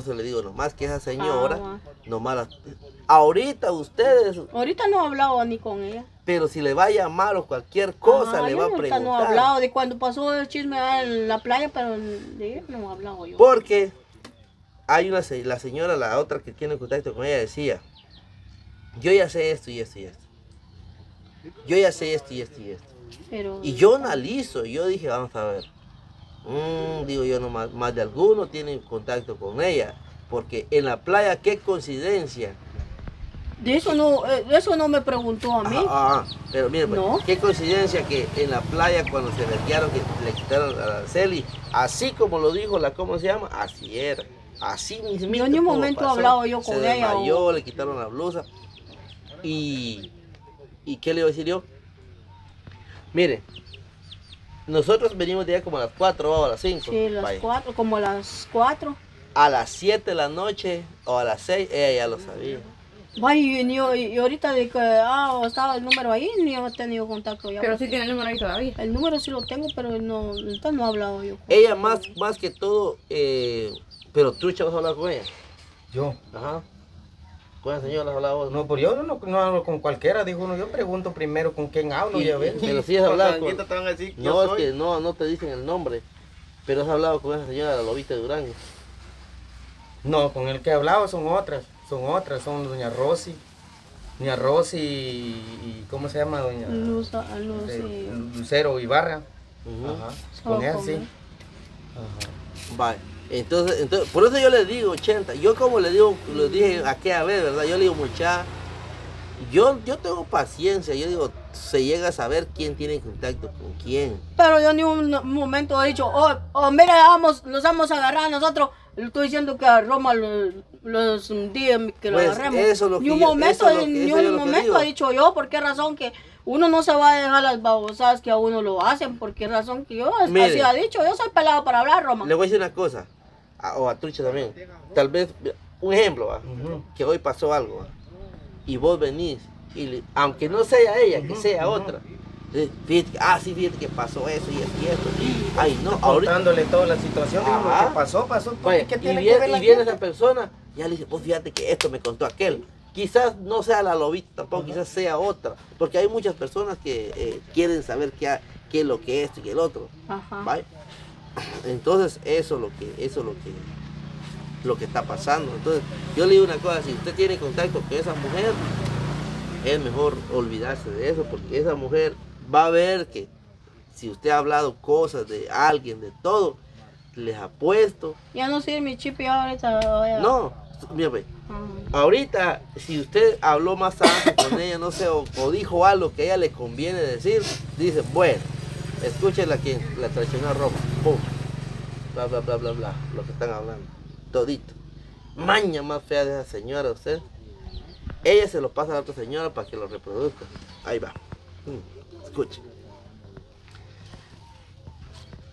Entonces le digo, nomás que esa señora, Ah, nomás la- ahorita ustedes, Ahorita no he hablado ni con ella. pero si le va a llamar o cualquier cosa, Ah, le va a ahorita preguntar. no he hablado de cuando pasó el chisme en la playa, pero de ella no he hablado yo. Porque hay una, la señora, la otra que tiene contacto con ella, decía, yo ya sé esto y esto y esto. Yo ya sé esto y esto y esto. Pero, Y yo analizo, yo dije, vamos a ver. Mm, digo yo, no más, más de alguno tienen contacto con ella. Porque en la playa, qué coincidencia. de eso no, eh, eso no me preguntó a mí. Ah, ah, pero mire, pues, No. qué coincidencia que en la playa cuando se verguearon que le quitaron a la Celi, así como lo dijo la, ¿cómo se llama? Así era. Así mismo. Yo ni un momento he hablado yo con se ella, Desmayó, o- le quitaron la blusa. Y, ¿y qué le iba a decir yo? Mire, nosotros venimos de allá como a las 4 o a las 5. Sí, las cuatro, como las cuatro. A las 7 de la noche o a las 6, ella ya lo sabía. Vaya, y, y ahorita de que ah, estaba el número ahí, ni he tenido contacto ya. Pero sí tiene el número ahí todavía. El número sí lo tengo, pero no, ahorita no he hablado yo. con Ella más, más que todo, eh, pero trucha vas a hablar con ella. Yo. Ajá. Con la señora vos, No, pues yo no, no hablo con cualquiera, dijo uno. Yo pregunto primero con quién hablo y, Y- a ver. pero sí has hablado con- Te van a decir que No, es soy. que no, no te dicen el nombre. Pero has hablado con esa señora, la lobita de Durango. No, con el que he hablado son otras. Son otras, son doña Rosy. Doña Rosy y, y ¿cómo se llama? Doña Luz, eh. Lucero Ibarra. Ajá. Con ella con sí. Ajá. Vale. Entonces, entonces, por eso yo le digo 80. Yo como le digo, lo dije aquella vez, ¿verdad? Yo le digo mucha. Yo, yo tengo paciencia, yo digo, se llega a saber quién tiene contacto con quién. Pero yo ni un momento he dicho, oh, oh mira, vamos, los vamos a agarrar nosotros. Le estoy diciendo que a Roma los, los días que lo Pues, agarremos. eso es lo ni un yo- momento, eso es lo que- ni eso un momento he dicho yo, ¿por qué razón que uno no se va a dejar las babosadas que a uno lo hacen? ¿Por qué razón que yo Mire. así ha dicho? Yo soy pelado para hablar, Roma. Le voy a decir una cosa, a- o a Trucha también. Tal vez, un ejemplo, que hoy pasó algo, ¿va? y vos venís, y le- aunque no sea ella, que sea otra. Fíjate, ah, sí, fíjate que pasó eso y esto y esto. Ay, no, ahorita. Contándole toda la situación, digo, Ajá. lo que pasó, pasó. ¿por Vaya, ¿Qué y tiene que viene, ver la y viene esa persona, ya le dice, pues fíjate que esto me contó aquel. Quizás no sea la lobita tampoco, quizás sea otra. Porque hay muchas personas que eh, quieren saber qué es lo que es esto y el otro. Ajá. ¿vale? Entonces, eso es lo que, eso es lo que, lo que está pasando. Entonces, yo le digo una cosa, si usted tiene contacto con esa mujer, es mejor olvidarse de eso, porque esa mujer va a ver que si usted ha hablado cosas de alguien, de todo, les apuesto. Ya no sirve mi chip y ahorita voy a... No, mira, Ajá. ahorita, si usted habló más antes con ella, no sé, o, o dijo algo que a ella le conviene decir, dice, bueno, escúchela quien la traicionó a Roma, pum, bla, bla, bla, bla, bla, lo que están hablando, todito. Maña más fea de esa señora, usted. Ella se lo pasa a la otra señora para que lo reproduzca. Ahí va. Mm, Escuche.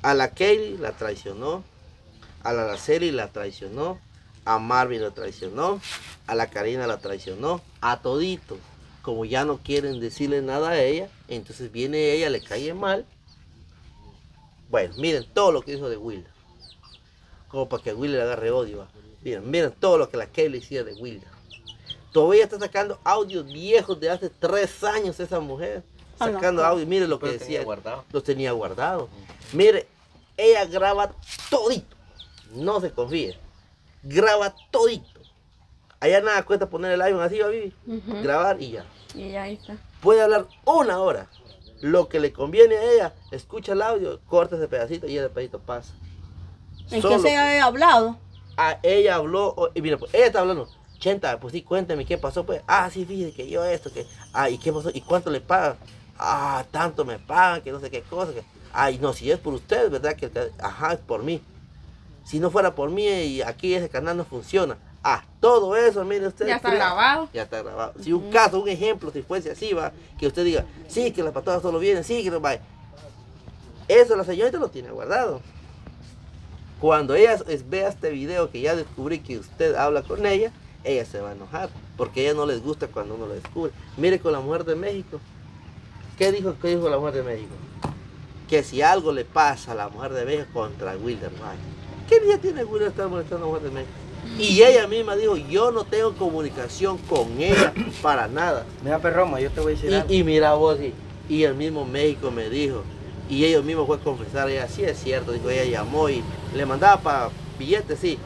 A la Kelly la traicionó, a la Araceli la traicionó, a Marvin la traicionó, a la Karina la traicionó, a todito. Como ya no quieren decirle nada a ella, entonces viene ella, le cae mal. Bueno, miren todo lo que hizo de Will. Como para que Will le agarre odio. va. Miren, miren todo lo que la Kelly hacía de Will. Todavía está sacando audios viejos de hace tres años esa mujer. A la Sacando audios, miren lo que Pero tenía decía. guardado. Los tenía guardados. Mire, ella graba todito. No se confíe. Graba todito. Allá nada cuesta poner el iPhone así, va. Grabar y ya. Y ya ahí está. Puede hablar una hora. Lo que le conviene a ella, escucha el audio, corta ese pedacito y ese pedacito pasa. En que se haya hablado. a ella habló, y mira, pues ella está hablando, Chenta, pues sí, cuéntame qué pasó, pues, ah, sí, fíjese que yo esto, que, ah, y qué pasó, y cuánto le pagan, ah, tanto me pagan, que no sé qué cosa, que, ay, no, si es por ustedes, ¿verdad? Que- ajá, es por mí. Si no fuera por mí y aquí ese canal no funciona, ah, todo eso, mire usted. Ya está grabado. Ya está grabado. Si un caso, un ejemplo, si fuese así, va, que usted diga, sí, que las patadas solo vienen, sí, que no va. Eso la señorita lo tiene guardado. Cuando ella vea este video que ya descubrí que usted habla con ella, ella se va a enojar, porque a ella no les gusta cuando uno lo descubre. Mire con la mujer de México. ¿Qué dijo, qué dijo la mujer de México? Que si algo le pasa a la mujer de México contra Wilder White. ¿Qué día tiene Wilder estar molestando a la mujer de México? Y ella misma dijo, yo no tengo comunicación con ella para nada. Mira, perroma, yo te voy a decir algo. Y, y mira vos, y, y el mismo México me dijo, y ellos mismos fue a confesar, ella, sí es cierto, dijo, ella llamó y le mandaba para billetes, sí.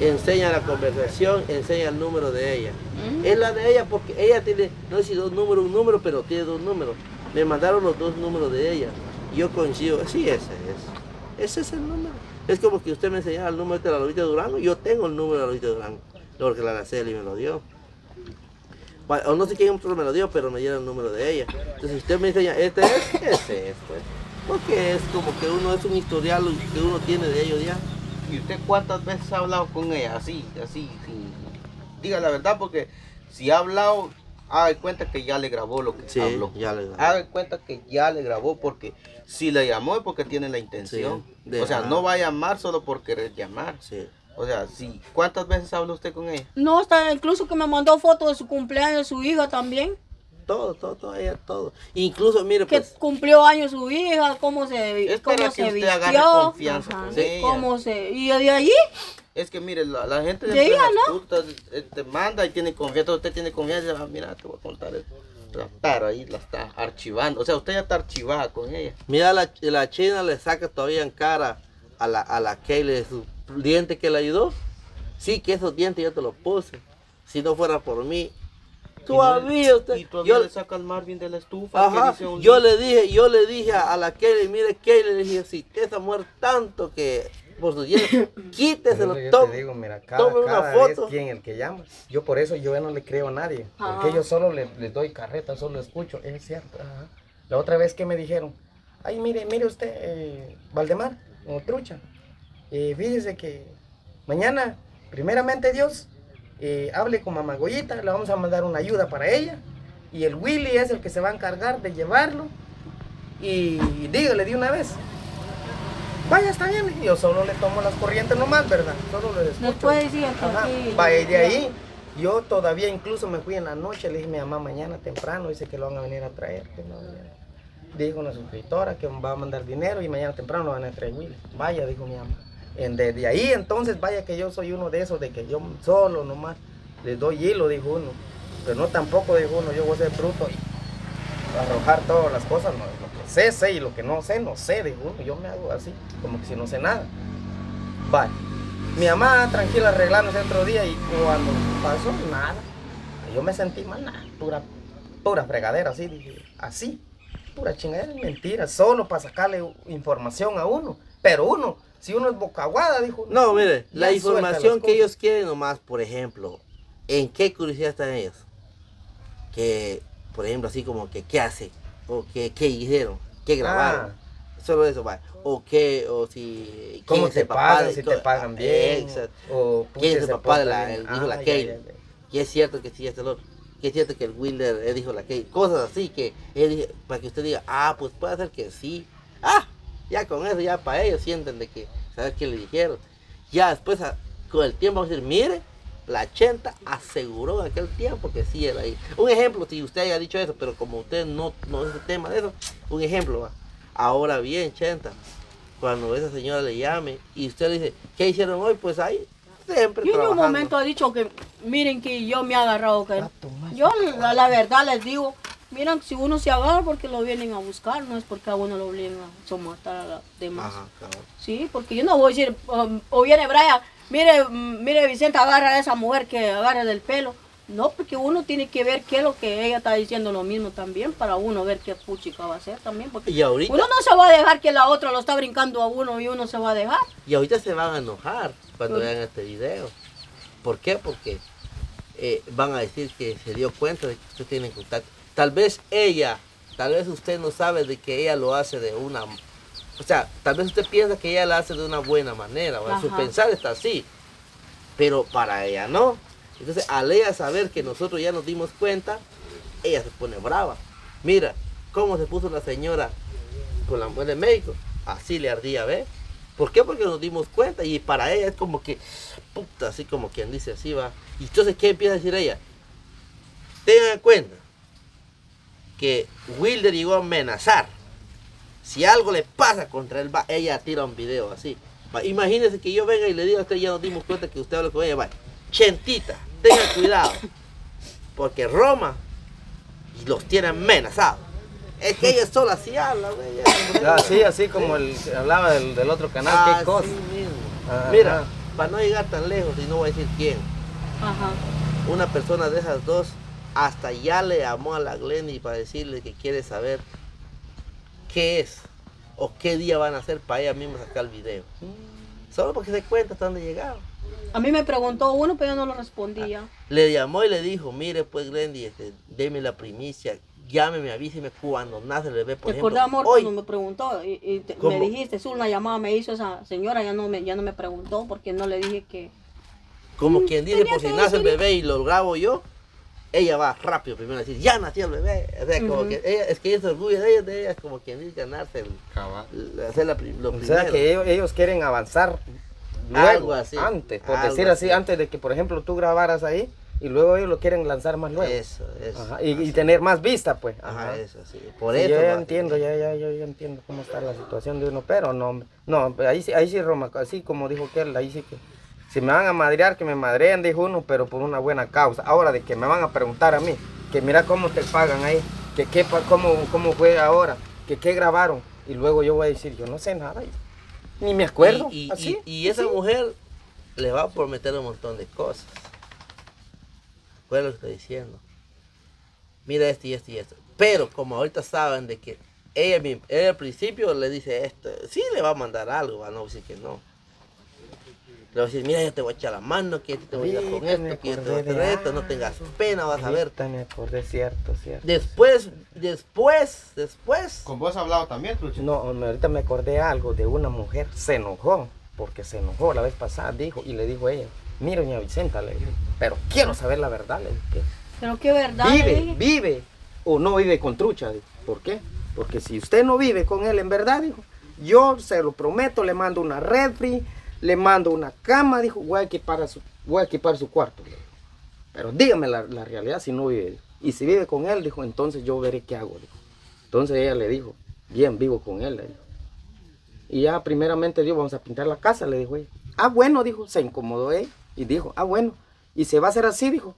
Enseña la conversación, enseña el número de ella. Mm. Es la de ella porque ella tiene, no sé si dos números, un número, pero tiene dos números. Me mandaron los dos números de ella. Y yo coincido, sí, ese es. Ese es el número. Es como que usted me enseñara el número de la Lolita Durango, yo tengo el número de la Lolita Durango, porque la Araceli me lo dio. O no sé quién otro me lo dio, pero me dieron el número de ella. Entonces, si usted me enseña, este es, ese es, pues. Porque es como que uno es un historial que uno tiene de ellos ya. ¿Y usted cuántas veces ha hablado con ella? Así, así, sin... Diga la verdad, porque si ha hablado, haga cuenta que ya le grabó lo que Sí, habló. ya le grabó. Haga cuenta que ya le grabó, porque si le llamó es porque tiene la intención. Sí, de- o sea, ah. no va a llamar solo por querer llamar. Sí. O sea, si, ¿cuántas veces habla usted con ella? No, hasta incluso que me mandó fotos de su cumpleaños de su hija también. Todo, todo, todo, ella, todo. Incluso, mire, Que pues, cumplió años su hija, cómo se, cómo se vistió. confianza con sí, ella. cómo se... Y de allí, Es que mire, la, la gente De ella, las ¿no? putas, eh, te manda y tiene confianza, usted tiene confianza, ah, mira, te voy a contar esto. La- Pero ahí la está archivando, o sea, usted ya está archivada con ella. mira, la, la china le saca todavía en cara a la, a la Kaylee su diente que le ayudó. Sí, que esos dientes yo te los puse. Si no fuera por mí. Todavía usted. Y todavía yo, le saca el Marvin de la estufa. que Ajá, yo libro. le dije, yo le dije a la Kelly, mire Kelly, le dije, si esa mujer tanto que por sus dientes, quíteselo, tome. te digo, mira, cada, tome una cada foto. vez el que llama. Yo por eso yo ya no le creo a nadie. Porque Ajá. yo solo le, le doy carreta, solo escucho. Es cierto. ajá. La otra vez que me dijeron, ay, mire, mire usted, eh, Valdemar, o trucha. eh, fíjese que mañana, primeramente Dios, eh, hable con mamá Goyita, le vamos a mandar una ayuda para ella. Y el Willy es el que se va a encargar de llevarlo. Y dígale de una vez. Vaya, está bien. Yo solo le tomo las corrientes nomás, ¿verdad? Solo le escucho. Después Ajá. aquí- Vaya, de ahí, yo todavía incluso me fui en la noche, le dije a mi mamá mañana temprano, dice que lo van a venir a traer. Que no, ya. Dijo una suscriptora que va a mandar dinero y mañana temprano lo van a traer. Vaya, dijo mi mamá. En, desde ahí entonces, vaya que yo soy uno de esos, de que yo solo nomás les doy hilo, dijo uno. Pero no tampoco, dijo uno, yo voy a ser bruto y arrojar todas las cosas, no, sé, sé, y lo que no sé, no sé, dijo uno. Yo me hago así, como que si no sé nada. Vaya. Mi mamá tranquila arreglándose otro día y cuando pasó nada, yo me sentí mal, nada, pura, pura fregadera, así, dije, así, pura chingadera, mentira, solo para sacarle información a uno. Pero uno, si uno es bocaguada, dijo. No, mire, la información que ellos quieren nomás, por ejemplo, ¿en qué curiosidad están ellos? Que, por ejemplo, así como que, ¿qué hace? O que, ¿qué hicieron? ¿Qué grabaron? Solo eso, va. O qué, o si... ¿Cómo te pagan? de- Si te pagan bien. Exacto. O ¿Quién es el papá de la, el- dijo la Ah, ya, ya. Y es cierto que sí es el otro. Que es cierto que el Wilder él dijo la Kay. Cosas así que él para que usted diga, ah, pues puede ser que sí. Ah, ya con eso, ya para ellos sienten de que, ¿sabes qué le dijeron? Ya después, a- con el tiempo, vamos a decir, mire, la Chenta aseguró en aquel tiempo que sí era ahí. Un ejemplo, si usted haya dicho eso, pero como usted no, no es el tema de eso, un ejemplo, va. Ahora bien, Chenta, cuando esa señora le llame y usted le dice, ¿qué hicieron hoy? Pues ahí, siempre Yo en un momento he dicho que, miren que yo me he agarrado que... Ah. Yo la, la verdad les digo, miren, si uno se agarra porque lo vienen a buscar, no es porque a uno lo obligan a somatar a los demás. Ajá. Sí, porque yo no voy a decir, um, o viene Brian, mire, mire Vicente, agarra a esa mujer que agarra del pelo. No, porque uno tiene que ver qué es lo que ella está diciendo lo mismo también, para uno ver qué puchica va a hacer también. Porque Y ahorita, uno no se va a dejar que la otra lo está brincando a uno y uno se va a dejar. y ahorita se van a enojar cuando Pues- vean este video. ¿Por qué? Porque eh, van a decir que se dio cuenta de que usted tiene contacto. Tal vez ella, tal vez usted no sabe de que ella lo hace de una... O sea, tal vez usted piensa que ella lo hace de una buena manera, ¿verdad? su pensar está así, pero para ella no. Entonces, al ella saber que nosotros ya nos dimos cuenta, ella se pone brava. Mira, cómo se puso la señora con la mujer de médico. Así le ardía, ¿ves? ¿Por qué? Porque nos dimos cuenta y para ella es como que, puta, así como quien dice así va. Y entonces, ¿qué empieza a decir ella? Tengan en cuenta que Wilder llegó a amenazar. Si algo le pasa contra él, va, ella tira un video así. Va, Imagínese que yo venga y le diga a usted, ya nos dimos cuenta que usted habla con ella, vaya, chentita, tenga cuidado, porque Roma los tiene amenazados. Es que ella sola así habla, güey. Así, así como el que hablaba del, del otro canal, Así qué cosa. Ajá. Mira, para no llegar tan lejos, y no voy a decir quién, Ajá. una persona de esas dos hasta ya le llamó a la Glenny para decirle que quiere saber qué es o qué día van a hacer para ella misma sacar el video. Solo porque se cuenta hasta dónde llegaron. A mí me preguntó uno, pero yo no lo respondía. Le llamó y le dijo, mire pues Glendy, este, deme la primicia, llámeme, avíseme cuando nace el bebé, por ¿Te ejemplo. amor, hoy. cuando me preguntó y, y te- me dijiste, "Su, una llamada me hizo esa señora, ya no me, ya no me preguntó porque no le dije que... Como quien dice, por si nace el bebé y lo grabo yo, ella va rápido primero a decir, ya nació el bebé. O sea, como Ujú. que ella, es que ella se orgullo de ella, de ella, es como quien dice ganarse el, Cabal. hacer la, lo O primero. sea que ellos, ellos quieren avanzar Algo luego, así, antes, por algo decir así, así. antes de que, por ejemplo, tú grabaras ahí y luego ellos lo quieren lanzar más luego. Eso, eso. Ajá, y, y tener más vista, pues. Ajá, Ajá. eso, sí. Por Sí, eso. yo ya entiendo, ya, ya, yo ya entiendo cómo está la situación de uno, pero no, no, ahí sí, ahí sí, Roma, así como dijo aquel, ahí sí que, si me van a madrear, que me madreen, dijo uno, pero por una buena causa. Ahora, de que me van a preguntar a mí, que mira cómo te pagan ahí, que qué, cómo, cómo fue ahora, que qué grabaron, y luego yo voy a decir, yo no sé nada, ni me acuerdo, Y, y- así. y- y esa mujer le va a prometer un montón de cosas. Fue lo que estoy diciendo. Mira esto y esto y esto. Pero como ahorita saben de que ella, ella al principio le dice esto, sí le va a mandar algo, va a no decir que no. Le va a decir, mira, yo te voy a echar la mano, que yo te voy a ayudar con esto, que yo te voy a hacer de esto, no tengas pena, vas a ver. Ahorita me acordé, cierto, cierto. Después, después, después. ¿Con vos has hablado también, Trucho? No, ahorita me acordé algo de una mujer, se enojó, porque se enojó la vez pasada, dijo, y le dijo ella, mire, doña Vicenta, le dijo, pero quiero saber la verdad, le dije, Pero qué verdad. vive, vive, o no vive con trucha, dijo, ¿por qué? Porque si usted no vive con él en verdad, dijo, yo se lo prometo, le mando una refri, le mando una cama, dijo, voy a equipar, su, voy a equipar su cuarto, pero dígame la, la realidad si no vive, y si vive con él, dijo, entonces yo veré qué hago. Entonces ella le dijo, bien, vivo con él. Y ya primeramente dijo, vamos a pintar la casa, le dijo ella. Ah, bueno, dijo, se incomodó ella y dijo, ah, bueno, y se va a hacer así, dijo.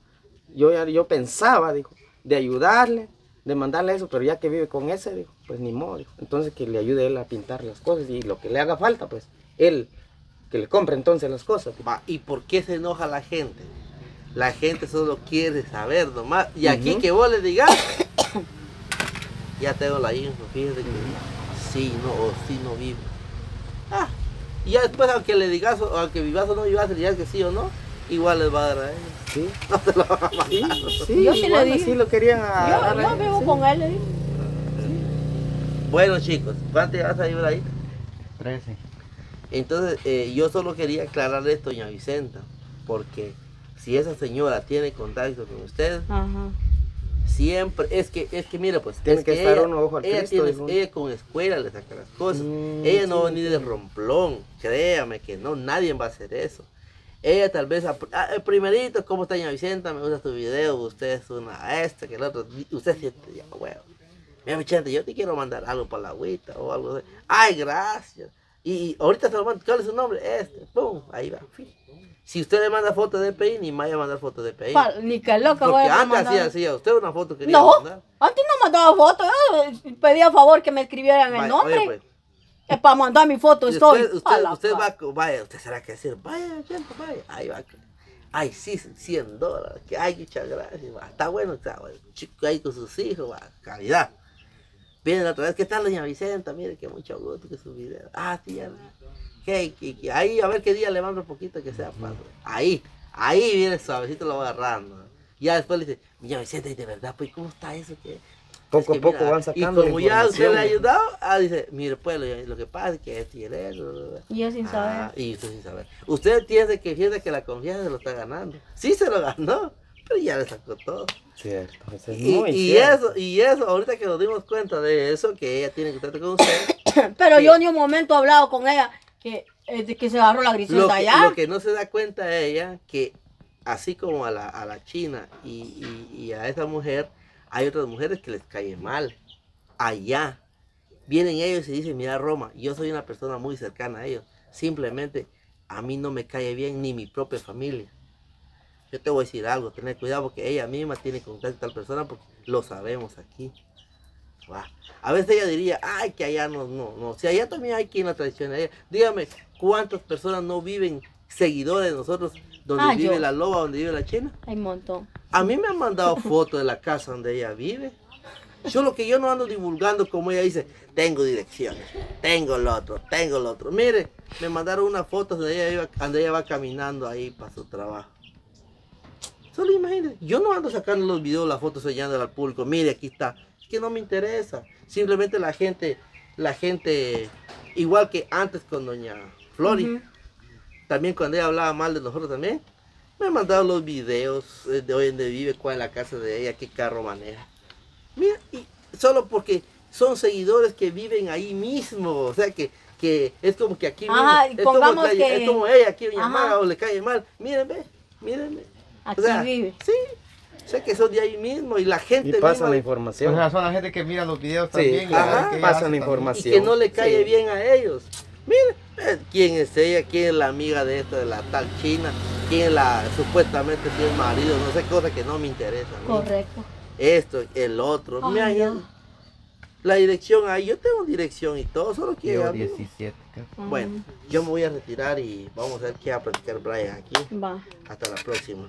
Yo, ya- yo pensaba, dijo, de ayudarle, de mandarle eso, pero ya que vive con ese, dijo, pues ni modo. Entonces que le ayude él a pintar las cosas y lo que le haga falta, pues, él, que le compre entonces las cosas. Va, ¿Y por qué se enoja la gente? La gente solo quiere saber nomás. Y aquí Ujú. que vos le digas, ya tengo la info, fíjate que sí, no, o sí no vivo. Ah, y ya después, aunque le digas, o aunque vivas o no vivas, le digas que sí o no, igual les va a dar a ellos. Sí, No te lo van a mandar. sí, sí, Yo sí le igual dije. así lo querían Yo, a yo él, vivo sí. con él, le dije. Bueno, chicos, ¿cuánto vas a vivir ahí? 13. Entonces, eh, yo solo quería aclarar esto, doña Vicenta, porque si esa señora tiene contacto con usted, Ajá. Siempre, es que, es que mira, pues, Tiene es que estar uno ojo al ella, Cristo, tiene- dijo. ella con escuela le saca las cosas. Mm, ella no va a venir de romplón, créame que no, nadie va a hacer eso. Ella tal vez, ap- ah, el primerito, ¿cómo está doña Vicenta? Me gusta tu video, usted es una esta, que el otro, usted siente, ya, huevo. Mira, Vicenta, yo te quiero mandar algo para la agüita o algo así. Ay, gracias. Y, ahorita se lo ¿cuál es su nombre? Este, pum, ahí va. Si usted le manda foto de PI, ni me vaya a mandar foto de PI. Pa- Ni que loca voy Porque a antes hacía así, a usted una foto quería No, mandar. antes no mandaba fotos, yo pedía favor que me escribieran el nombre. oye, pues, para mandar mi foto estoy. usted, usted va, vaya, usted será que decir, vaya, gente, vaya, ahí va. Ay, sí, 100 dólares, que ay, muchas gracias, va, está bueno, está bueno, chico ahí con sus hijos, va, calidad. Viene la otra vez, ¿qué tal, doña Vicenta? Mire, que mucho gusto que su video. Ah, sí, ya. Que, que, que ahí, a ver qué día le mando un poquito que sea para. Ahí, ahí viene suavecito, lo va agarrando. Ya después le dice, doña Vicenta, ¿y de verdad, pues, cómo está eso? que Poco es a poco mira, van sacando Y como ya usted le ha ayudado, ah, dice, mire, pues, lo, lo que pasa es que y el eso. Y yo sin Ah, saber. y usted sin saber. Usted tiene que fíjate que la confianza se lo está ganando. Sí se lo ganó, pero ya le sacó todo. Cierto, eso es Y, muy y cierto. eso, y eso, ahorita que nos dimos cuenta de eso, que ella tiene que estar con usted, Pero sí. yo ni un momento he hablado con ella que, eh, que se agarró la lo que, allá. lo que no se da cuenta ella, que así como a la, a la china y, y- y a esa mujer, hay otras mujeres que les cae mal. Allá. Vienen ellos y dicen, mira Roma, yo soy una persona muy cercana a ellos. Simplemente a mí no me cae bien ni mi propia familia. Yo te voy a decir algo, tener cuidado porque ella misma tiene contacto con tal persona porque lo sabemos aquí. A veces ella diría, ay, que allá no, no, no. Si allá también hay quien la traiciona. Dígame, ¿cuántas personas no viven seguidores de nosotros donde Ah, vive yo. la loba, donde vive la china? Hay un montón. A mí me han mandado fotos de la casa donde ella vive. Solo que yo no ando divulgando como ella dice, tengo direcciones, tengo lo otro, tengo lo otro. Mire, me mandaron unas fotos donde ella, iba, donde ella va caminando ahí para su trabajo. Solo imagínense, yo no ando sacando los videos, las fotos enseñándolas al público, mire, aquí está. Es que no me interesa. Simplemente la gente, la gente, igual que antes con doña Flori, también cuando ella hablaba mal de nosotros también, me mandaron los videos eh, de hoy donde vive, cuál es la casa de ella, qué carro maneja. Mira, y solo porque son seguidores que viven ahí mismo, o sea que, que es como que aquí Ajá, mismo, es, como pongamos que, que- es como ella aquí Ajá. Yamaha o le cae mal, mírenme, mírenme. Aquí o sea, vive. Sí, sé que son de ahí mismo y la gente Y pasan la información. O sea, son la gente que mira los videos Sí, también. y ajá, ella pasan la también. información. y que no le cae Sí. bien a ellos. Mire, eh, quién es ella, quién es la amiga de esta, de la tal China, quién es la supuestamente si es marido, no sé, cosas que no me interesan. a mí. Correcto. Esto, el otro. Ay, Mira, no. la dirección ahí, yo tengo dirección y todo, solo que mí- 17. creo. Bueno, yo me voy a retirar y vamos a ver qué va a platicar Brian aquí. Va. Hasta la próxima.